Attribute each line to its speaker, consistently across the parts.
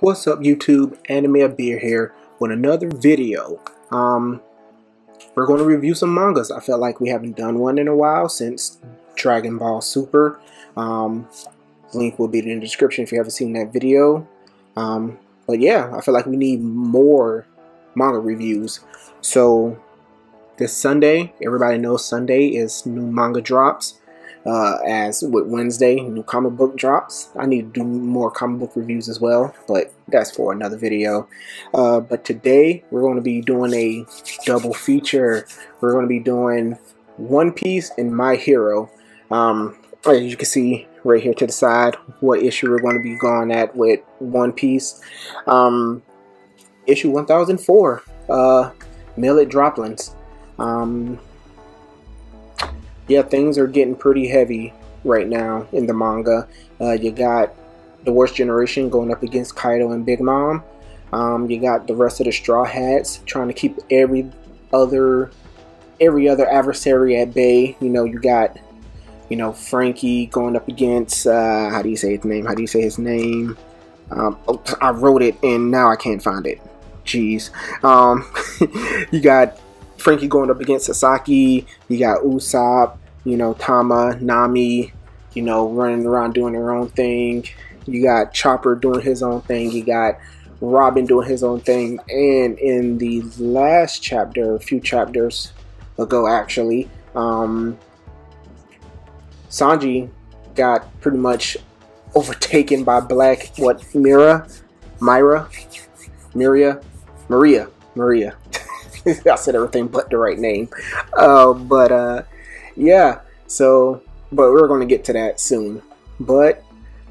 Speaker 1: What's up YouTube? Anime Beer here with another video. Um, we're going to review some mangas. I felt like we haven't done one in a while since Dragon Ball Super. Um, link will be in the description if you haven't seen that video. Um, but yeah, I feel like we need more manga reviews. So this Sunday, everybody knows Sunday is new manga drops uh, as with Wednesday, new comic book drops. I need to do more comic book reviews as well, but that's for another video. Uh, but today, we're going to be doing a double feature. We're going to be doing One Piece and My Hero. Um, as you can see right here to the side, what issue we're going to be going at with One Piece. Um, issue 1004, uh, Millet Droplings. Um, yeah, things are getting pretty heavy right now in the manga. Uh, you got the worst generation going up against Kaido and Big Mom. Um, you got the rest of the Straw Hats trying to keep every other every other adversary at bay. You know, you got you know Franky going up against uh, how do you say his name? How do you say his name? Um, oh, I wrote it and now I can't find it. Jeez. Um, you got Franky going up against Sasaki. You got Usopp you know, Tama, Nami, you know, running around doing their own thing. You got Chopper doing his own thing. You got Robin doing his own thing. And in the last chapter, a few chapters ago, actually, um, Sanji got pretty much overtaken by Black, what, Mira? Myra? Miria? Maria. Maria. I said everything but the right name. Uh, but, uh, yeah, so, but we're going to get to that soon. But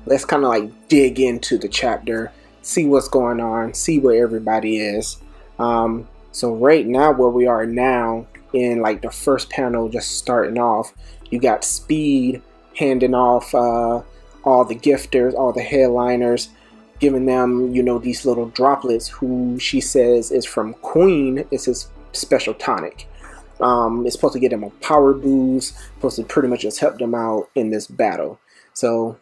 Speaker 1: let's kind of like dig into the chapter, see what's going on, see where everybody is. Um, so right now, where we are now in like the first panel, just starting off, you got Speed handing off uh, all the gifters, all the headliners, giving them, you know, these little droplets who she says is from Queen. It's his special tonic. Um, it's supposed to get them a power boost, supposed to pretty much just help them out in this battle. So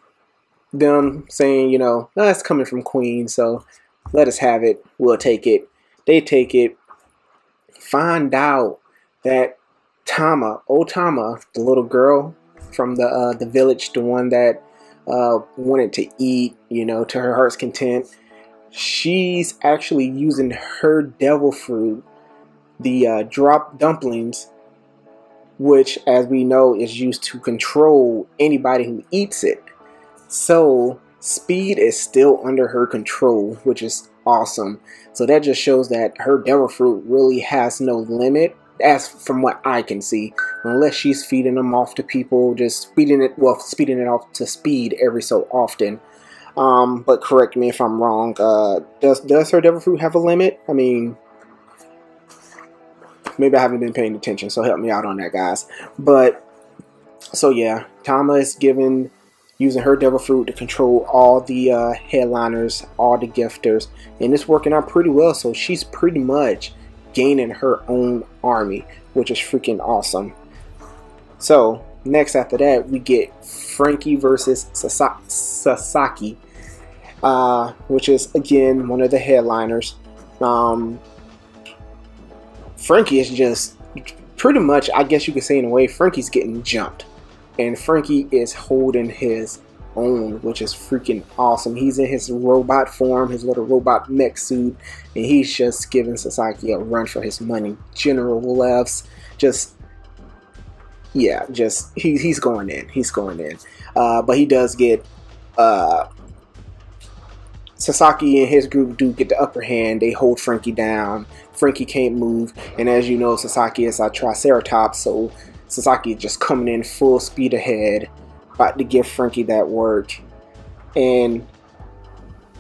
Speaker 1: them saying, you know, that's coming from Queen, so let us have it. We'll take it. They take it. Find out that Tama, old Tama, the little girl from the uh, the village, the one that uh, wanted to eat, you know, to her heart's content, she's actually using her devil fruit the uh, drop dumplings, which, as we know, is used to control anybody who eats it. So, speed is still under her control, which is awesome. So, that just shows that her devil fruit really has no limit, as from what I can see, unless she's feeding them off to people, just speeding it, well, speeding it off to speed every so often. Um, but correct me if I'm wrong. Uh, does does her devil fruit have a limit? I mean, Maybe I haven't been paying attention, so help me out on that, guys. But so yeah, Tama is given using her devil fruit to control all the uh, headliners, all the gifters, and it's working out pretty well. So she's pretty much gaining her own army, which is freaking awesome. So next after that, we get Franky versus Sasaki, uh, which is again one of the headliners. Um, Franky is just pretty much, I guess you could say in a way, Franky's getting jumped. And Franky is holding his own, which is freaking awesome. He's in his robot form, his little robot mech suit, and he's just giving Sasaki a run for his money. General Levs, just yeah, just he, he's going in. He's going in. Uh, but he does get uh, Sasaki and his group do get the upper hand. They hold Franky down. Franky can't move, and as you know, Sasaki is a Triceratops, so Sasaki is just coming in full speed ahead, about to give Franky that work. And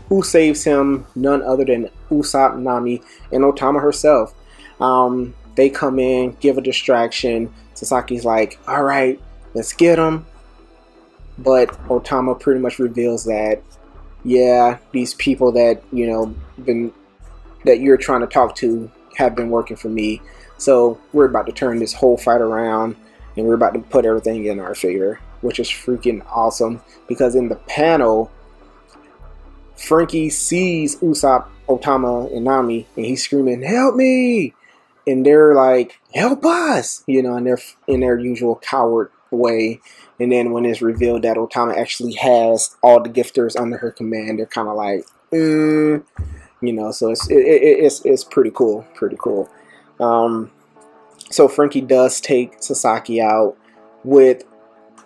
Speaker 1: who saves him? None other than Usopp, Nami, and Otama herself. Um, they come in, give a distraction. Sasaki's like, all right, let's get him. But Otama pretty much reveals that yeah, these people that you know been that you're trying to talk to have been working for me. So we're about to turn this whole fight around, and we're about to put everything in our favor, which is freaking awesome. Because in the panel, Franky sees Usopp, Otama, and Nami, and he's screaming, "Help me!" And they're like, "Help us!" You know, in their in their usual coward way. And then when it's revealed that Otama actually has all the gifters under her command, they're kind of like, mm, you know. So it's it, it, it's it's pretty cool, pretty cool. Um, so Franky does take Sasaki out with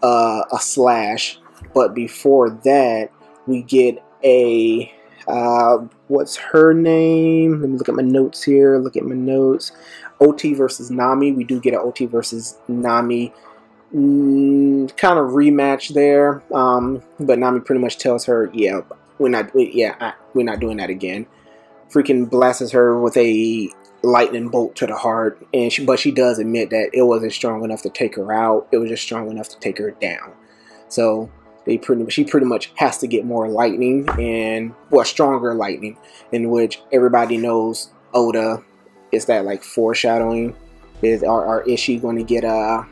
Speaker 1: uh, a slash, but before that, we get a uh, what's her name? Let me look at my notes here. Look at my notes. Ulti versus Nami. We do get an Ulti versus Nami mm, kind of rematch there. Um, but Nami pretty much tells her, "Yeah, we're not. We, yeah, I, we're not doing that again." Freaking blasts her with a lightning bolt to the heart, and she, but she does admit that it wasn't strong enough to take her out. It was just strong enough to take her down. So they pretty she pretty much has to get more lightning and well stronger lightning, in which everybody knows Oda is that like foreshadowing. Is or, or is she going to get a? Uh,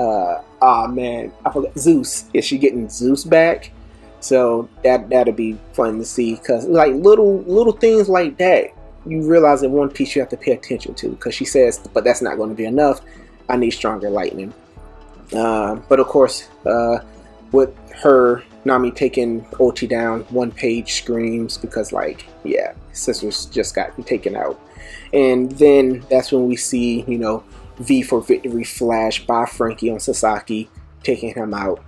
Speaker 1: oh man, I forgot Zeus. Is she getting Zeus back? So that that'll be fun to see because like little little things like that you realize in One Piece you have to pay attention to because she says, but that's not going to be enough. I need stronger lightning. Uh, but of course, uh, with her Nami taking Ulti down, one page screams because like, yeah, sisters just got taken out. And then that's when we see, you know, V for victory flash by Franky on Sasaki, taking him out.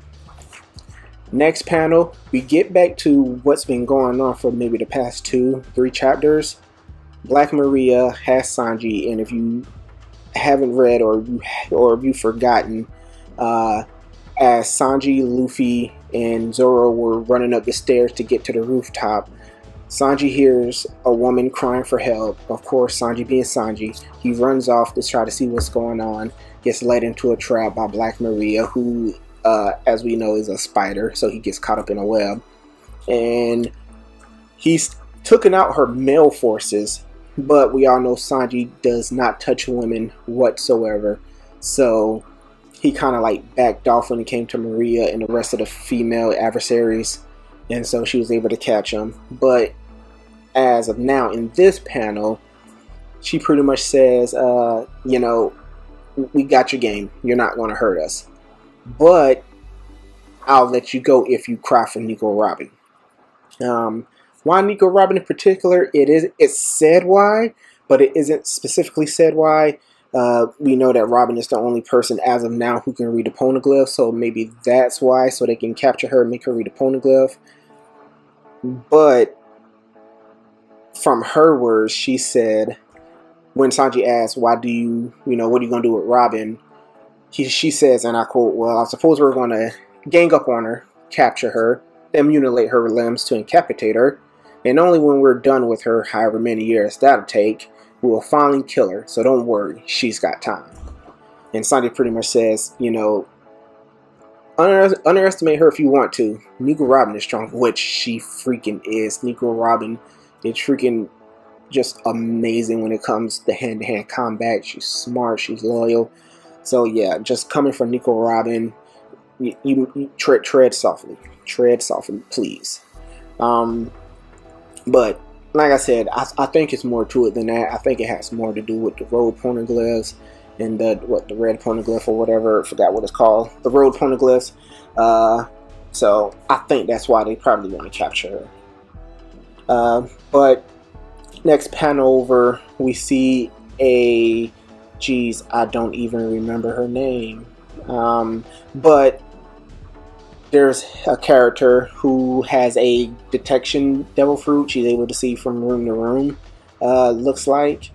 Speaker 1: Next panel, we get back to what's been going on for maybe the past two, three chapters. Black Maria has Sanji, and if you haven't read or or if you've forgotten, uh, as Sanji, Luffy, and Zoro were running up the stairs to get to the rooftop, Sanji hears a woman crying for help. Of course, Sanji being Sanji, he runs off to try to see what's going on. Gets led into a trap by Black Maria, who, uh, as we know, is a spider, so he gets caught up in a web. And he's taken out her male forces but we all know Sanji does not touch women whatsoever. So he kind of like backed off when it came to Maria and the rest of the female adversaries. And so she was able to catch him. But as of now, in this panel, she pretty much says, uh, you know, we got your game. You're not going to hurt us. But I'll let you go if you cry for Nico Robin. Um, why Nico Robin in particular? It is it's said why, but it isn't specifically said why. Uh, we know that Robin is the only person as of now who can read a poneglyph, so maybe that's why, so they can capture her and make her read a poneglyph. But from her words, she said, when Sanji asked, "Why do you, you know, what are you to do with Robin?" He, she says, and I quote, "Well, I suppose we're to gang up on her, capture her, then mutilate her limbs to incapacitate her, and only when we're done with her, however many years that'll take, we will finally kill her. So don't worry, she's got time. And Sanji pretty much says, you know, under, underestimate her if you want to. Nico Robin is strong, which she freaking is. Nico Robin is freaking just amazing when it comes to hand-to-hand combat. She's smart, she's loyal. So yeah, just coming from Nico Robin, you, you, you tread, tread softly. Tread softly, please. Um, but like I said, I, I, think it's more to it than that. I think it has more to do with the road poneglyphs and the what the red poneglyph or whatever. I forgot what it's called. The road poneglyphs. Uh, so I think that's why they probably want to capture her. Uh, but next panel over, we see a. Geez, I don't even remember her name. Um, but there's a character who has a detection devil fruit. She's able to see from room to room. Uh, looks like,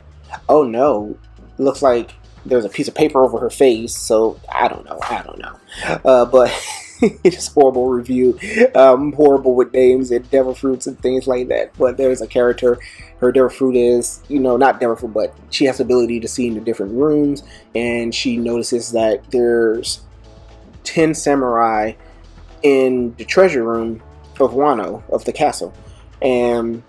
Speaker 1: oh no, looks like there's a piece of paper over her face. So I don't know. I don't know. Uh, but it's horrible review. Um, horrible with names and devil fruits and things like that. But there's a character. Her devil fruit is, you know, not devil fruit, but she has the ability to see into different rooms, and she notices that there's ten samurai in the treasure room of Wano, of the castle. And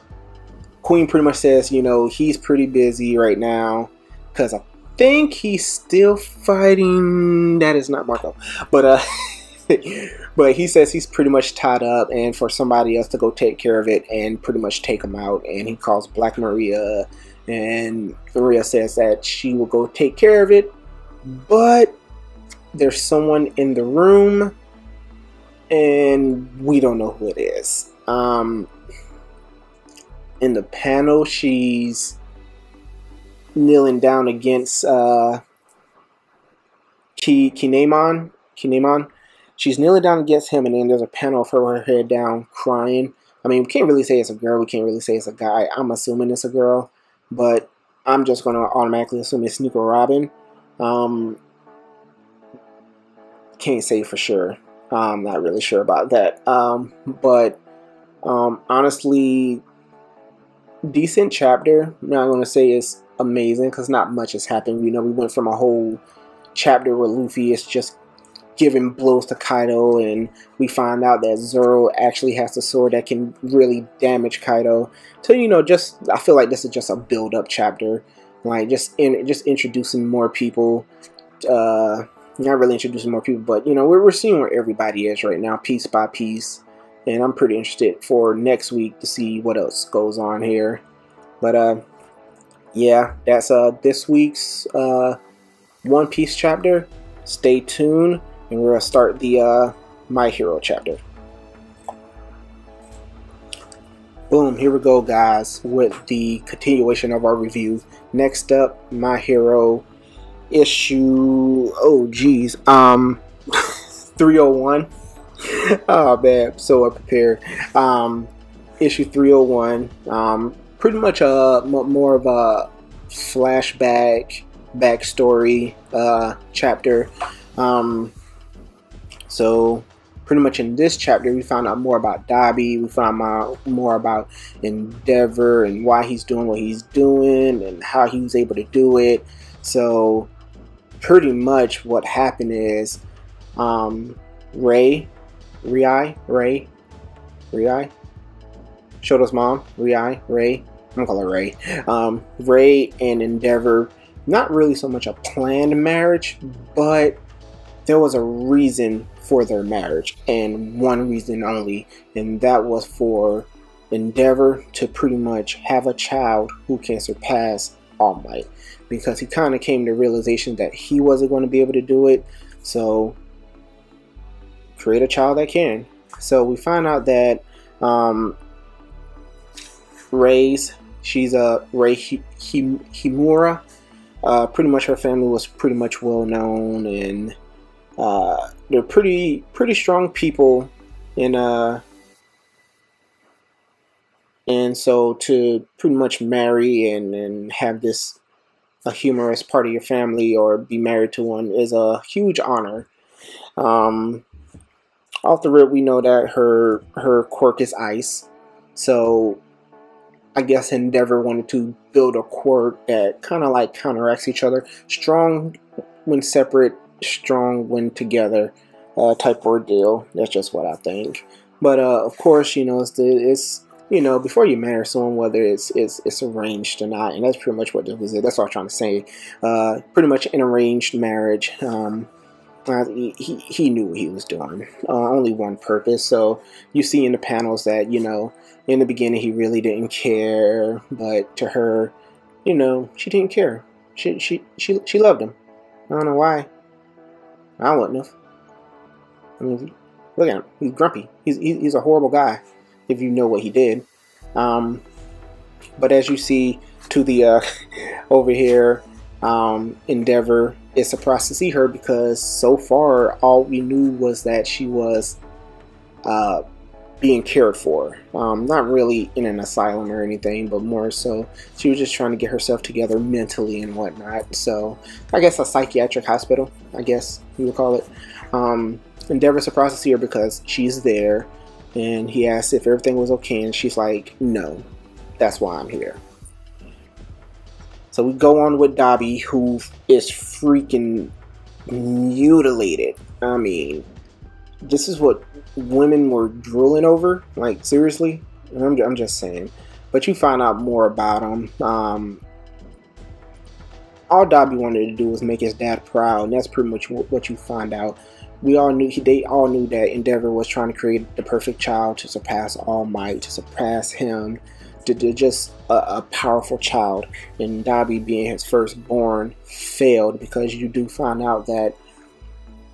Speaker 1: Queen pretty much says, you know, he's pretty busy right now because I think he's still fighting. That is not Marco, but uh, but he says he's pretty much tied up and for somebody else to go take care of it and pretty much take him out. And he calls Black Maria, and Maria says that she will go take care of it, but there's someone in the room and we don't know who it is. Um, in the panel, she's kneeling down against uh, Ki Kinemon. Kinemon. She's kneeling down against him, and then there's a panel of her with her head down, crying. I mean, we can't really say it's a girl. We can't really say it's a guy. I'm assuming it's a girl, but I'm just going to automatically assume it's Nico Robin. Um, can't say for sure. I'm not really sure about that. Um, but um, honestly, decent chapter. I'm not going to say it's amazing because not much has happened. You know, we went from a whole chapter where Luffy is just giving blows to Kaido, and we find out that Zoro actually has a sword that can really damage Kaido. So you know, just I feel like this is just a build-up chapter, like just in just introducing more people. Uh, not really introducing more people, but you know, we're we're seeing where everybody is right now, piece by piece, and I'm pretty interested for next week to see what else goes on here. But uh, yeah, that's uh this week's uh One Piece chapter. Stay tuned and we're gonna start the uh, My Hero chapter. Boom, here we go, guys, with the continuation of our review. Next up, My Hero issue. Oh, geez, um, 301. oh man, so unprepared. Um, issue 301. Um, pretty much a more of a flashback backstory uh, chapter. Um, so pretty much in this chapter, we found out more about Dabi. We found out more about Endeavor and why he's doing what he's doing and how he was able to do it. So pretty much what happened is um, Ray, Rai, Ray, Rai, Shoto's mom, Rai, Ray. I'm gonna call her Ray. Um, Ray and Endeavor, not really so much a planned marriage, but there was a reason for their marriage, and one reason only, and that was for Endeavor to pretty much have a child who can surpass All Might. Because he kind of came to realization that he wasn't going to be able to do it, so create a child that can. So we find out that um, Ray's, she's a Ray Himura. Uh, pretty much her family was pretty much well known and uh, they're pretty pretty strong people in uh and so to pretty much marry and, and have this a humorous part of your family or be married to one is a huge honor. Um, off the rip, we know that her her quirk is ice, so I guess Endeavor wanted to build a quirk that kind of like counteracts each other. Strong when separate, strong when together uh, type ordeal. That's just what I think. But uh, of course, you know, it's, it's you know before you marry someone, whether it's it's it's arranged or not, and that's pretty much what this was. That's what I'm trying to say. Uh, pretty much an arranged marriage. Um, uh, he, he knew what he was doing. Uh, only one purpose. So you see in the panels that you know in the beginning he really didn't care, but to her, you know, she didn't care. She she she she loved him. I don't know why. I wouldn't have. I mean, look at him. He's grumpy. He's he's a horrible guy. If you know what he did. Um, but as you see to the uh, over here, um, Endeavor is surprised to see her because so far all we knew was that she was uh, being cared for. Um, not really in an asylum or anything, but more so she was just trying to get herself together mentally and whatnot. So I guess a psychiatric hospital, I guess you would call it. Um, Endeavor surprised to see her because she's there, and he asks if everything was okay, and she's like, "No, that's why I'm here." So we go on with Dabi who is freaking mutilated. I mean, this is what women were drooling over. Like seriously, I'm, I'm just saying. But you find out more about him. Um, all Dabi wanted to do was make his dad proud, and that's pretty much what you find out we all knew they all knew that Endeavor was trying to create the perfect child to surpass All Might, to surpass him, to, to just a, a, powerful child. And Dabi, being his firstborn failed because you do find out that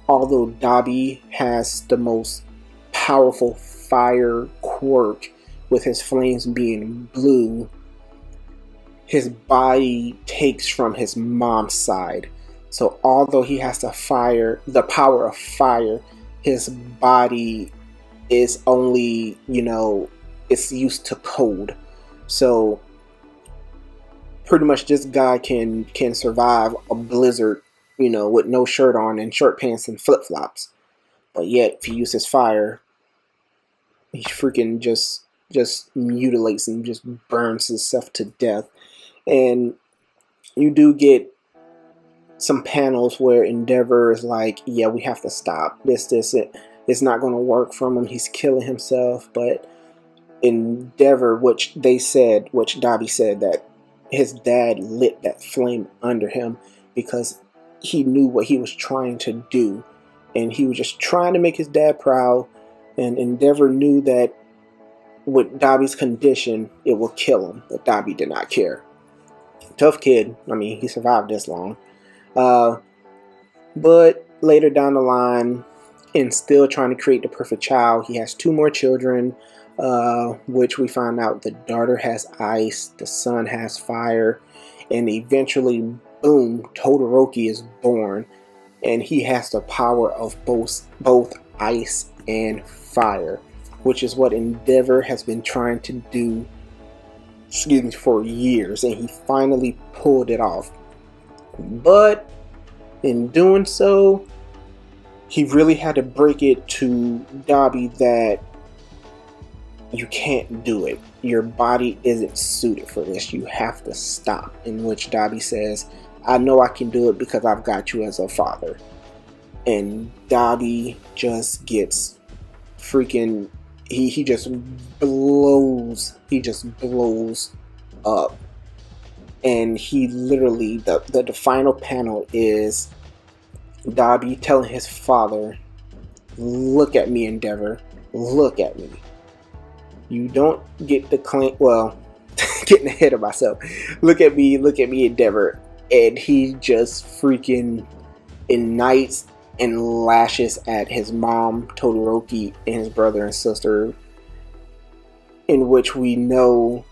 Speaker 1: although Dabi has the most powerful fire quirk with his flames being blue, his body takes from his mom's side. So although he has to fire the power of fire, his body is only, you know, it's used to cold. So pretty much this guy can can survive a blizzard, you know, with no shirt on and short pants and flip flops. But yet if he uses fire, he freaking just just mutilates and just burns himself to death. And you do get some panels where Endeavor is like, yeah, we have to stop this, this, it. It's not going to work from him. He's killing himself. But Endeavor, which they said, which Dabi said that his dad lit that flame under him because he knew what he was trying to do. And he was just trying to make his dad proud. And Endeavor knew that with Dabi's condition, it will kill him. But Dabi did not care. Tough kid. I mean, he survived this long. Uh, but later down the line, and still trying to create the perfect child, he has two more children, uh, which we find out the daughter has ice, the son has fire, and eventually, boom, Todoroki is born, and he has the power of both both ice and fire, which is what Endeavor has been trying to do, excuse me, for years, and he finally pulled it off. But in doing so, he really had to break it to Dabi that you can't do it. Your body isn't suited for this. You have to stop. In which Dabi says, I know I can do it because I've got you as a father. And Dabi just gets freaking he, he just blows he just blows up and he literally the, the, the final panel is Dabi telling his father, "Look at me, Endeavor. Look at me. You don't get the claim. Well, getting ahead of myself. Look at me. Look at me, Endeavor." And he just freaking ignites and lashes at his mom, Todoroki, and his brother and sister, in which we know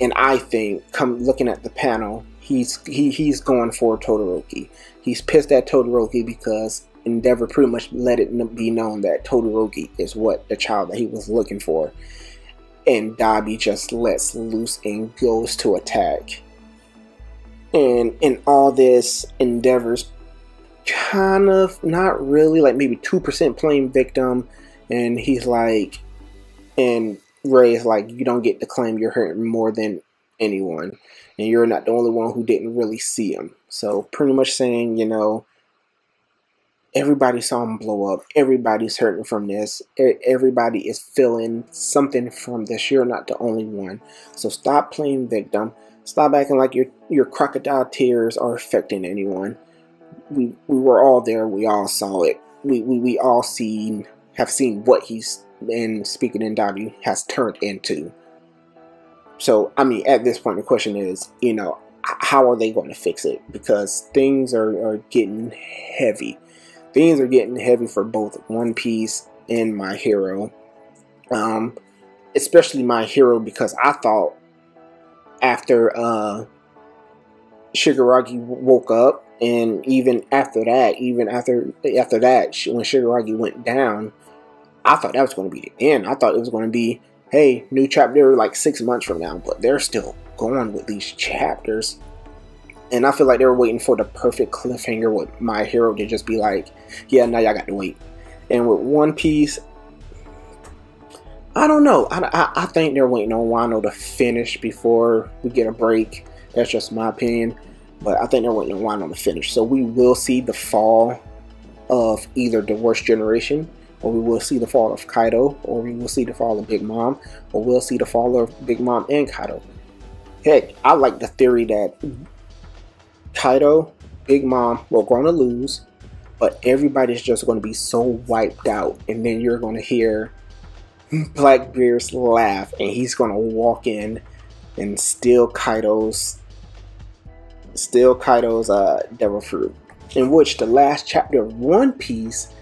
Speaker 1: and I think, come looking at the panel, he's he, he's going for Todoroki. He's pissed at Todoroki because Endeavor pretty much let it be known that Todoroki is what the child that he was looking for. And Dabi just lets loose and goes to attack. And in all this, Endeavor's kind of not really like maybe 2% playing victim. And he's like, and Ray is like, you don't get to claim you're hurting more than anyone, and you're not the only one who didn't really see him. So pretty much saying, you know, everybody saw him blow up. Everybody's hurting from this. Everybody is feeling something from this. You're not the only one. So stop playing victim. Stop acting like your your crocodile tears are affecting anyone. We we were all there. We all saw it. We we, we all seen have seen what he's been speaking in Dabi has turned into. So, I mean, at this point, the question is, you know, how are they going to fix it? Because things are, are getting heavy. Things are getting heavy for both One Piece and My Hero. Um, especially My Hero because I thought after uh, Shigaraki woke up, and even after that, even after after that, when Shigaraki went down, I thought that was going to be the end. I thought it was going to be, hey, new chapter like six months from now, but they're still going with these chapters. And I feel like they were waiting for the perfect cliffhanger with my hero to just be like, yeah, now y'all got to wait. And with One Piece, I don't know. I, I, I, think they're waiting on Wano to finish before we get a break. That's just my opinion. But I think they're waiting on Wano to finish. So we will see the fall of either the worst generation or we will see the fall of Kaido, or we will see the fall of Big Mom, or we'll see the fall of Big Mom and Kaido. Heck, I like the theory that Kaido, Big Mom will going to lose, but everybody's just going to be so wiped out, and then you're going to hear Blackbeard's laugh, and he's to walk in and steal Kaido's steal Kaido's uh, Devil Fruit. In which the last chapter of One Piece,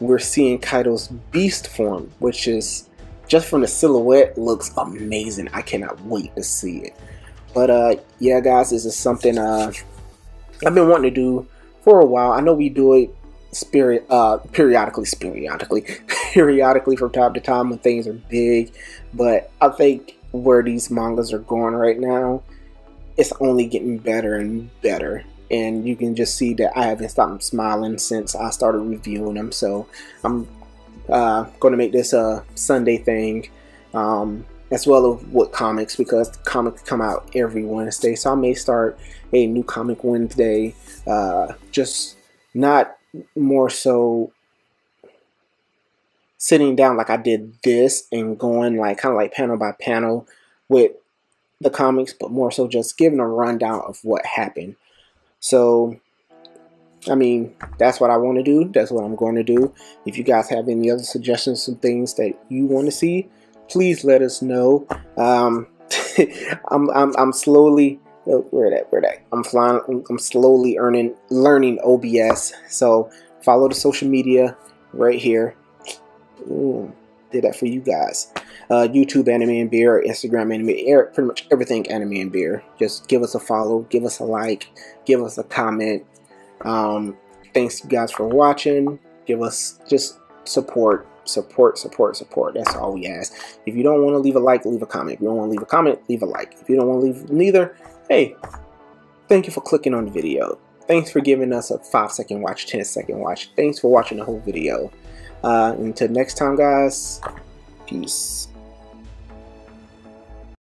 Speaker 1: we're seeing Kaido's beast form, which is just from the silhouette looks amazing. I cannot wait to see it. But uh, yeah, guys, this is something uh, I've been wanting to do for a while. I know we do it spirit uh periodically periodically periodically from time to time when things are big. But i think where these mangas are going right now it's only getting better and better. And you can just see that i haven't stopped smiling since i started reviewing them. So i'm uh, going to make this a sunday thing um, as well as with comics because comics come out every wednesday. So i may start a new comic wednesday uh, just not more so sitting down like I did this and going like kind of like panel by panel with the comics, but more so just giving a rundown of what happened. So, I mean, that's what I want to do. That's what I'm going to do. If you guys have any other suggestions, some things that you want to see, please let us know. Um, I'm, I'm, I'm slowly where that where that I'm flying. I'm slowly earning learning OBS. So follow the social media right here. Ooh, did that for you guys. Uh, YouTube Anime and Beer, Instagram Anime, Beer, pretty much everything Anime and Beer. Just give us a follow, give us a like, give us a comment. Um, thanks you guys for watching. Give us just support, support, support, support. That's all we ask. If you don't want to leave a like, leave a comment. If you don't want to leave a comment, leave a like. If you don't want to leave neither, hey, thank you for clicking on the video. Thanks for giving us a 5 second watch, 10 second watch. Thanks for watching the whole video. Uh, until next time, guys, peace.